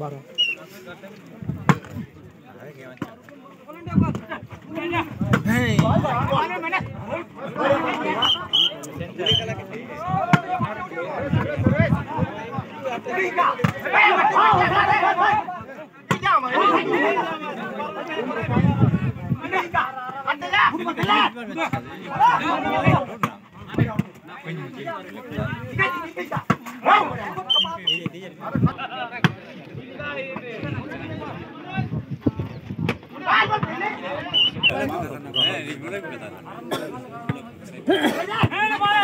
বারো হ্যাঁ đi cả em phải thao ra đây thôi đi nhà mà đi cả anh ta ra anh ta ra Hey, hey, hey, hey,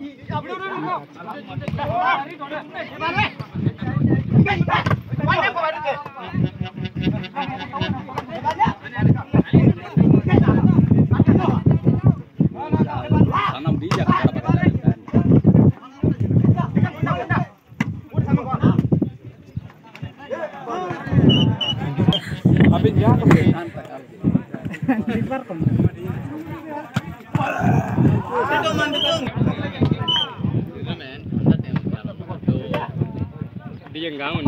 Thank you. బియ్యం కావు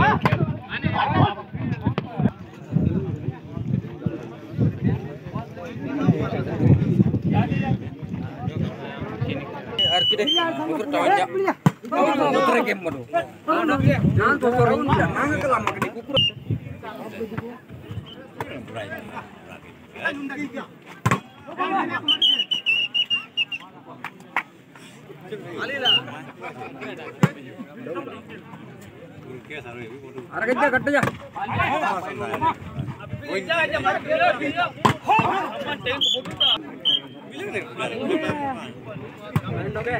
Alila. अरे चालू मूल्य मारने लगे चका चका हाँ ना मरण चका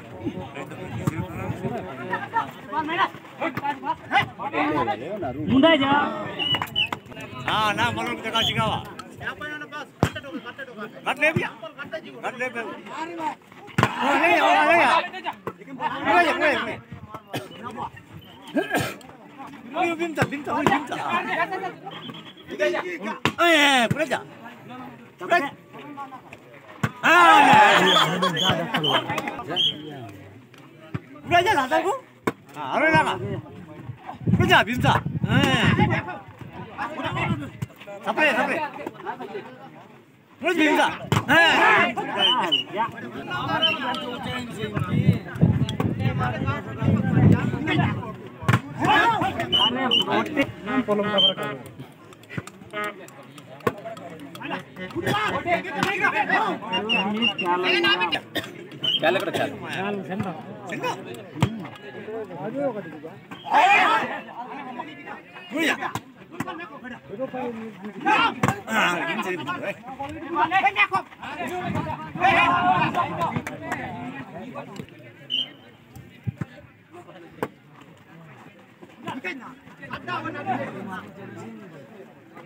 Mundai ja. Ah, 우라냐 나다고? 아, 안 올라가. 그러자, 민사. 잡아야, 잡아야. 그렇지, 민사. పొలం దగ్గర చాలు సెంట. అదే ఒకటి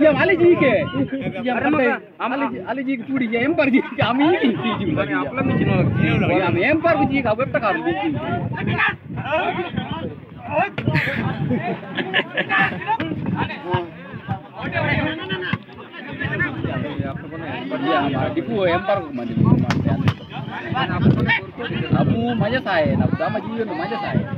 ये वाले जी के। ये आमले आले जी की चूड़ी ये एम्पर जी के आमी ही जी जी आपला मी चिनो लगती हम एम्पर जी का वेब तक आ रही saya, nak sama jiwa maja saya.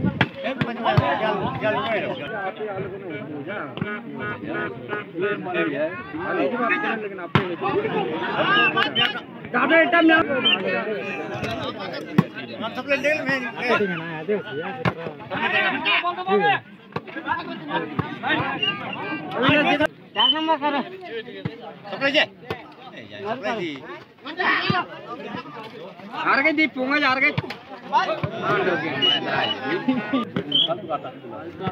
யாருக்கை தீ பொங்கல் யாருக்கை सबले जे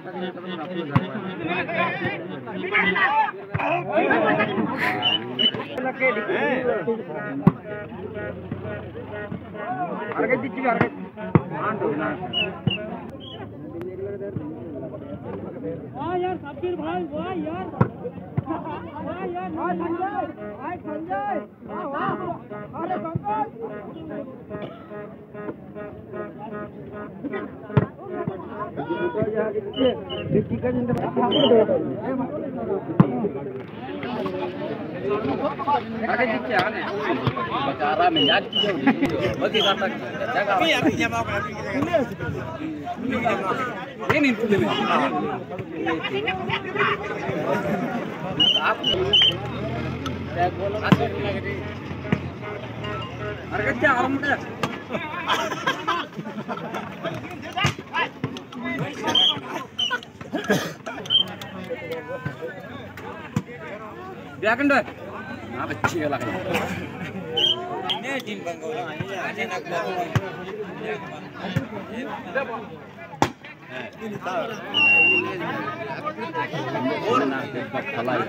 सबले जी Harga di Bakara menyakiti. Bagi kata Tapi ya pinjam mau kan. Ini ini. Ini ini. Harga aram muda. Biarkan deh. Apa sih lah ini din খেলায়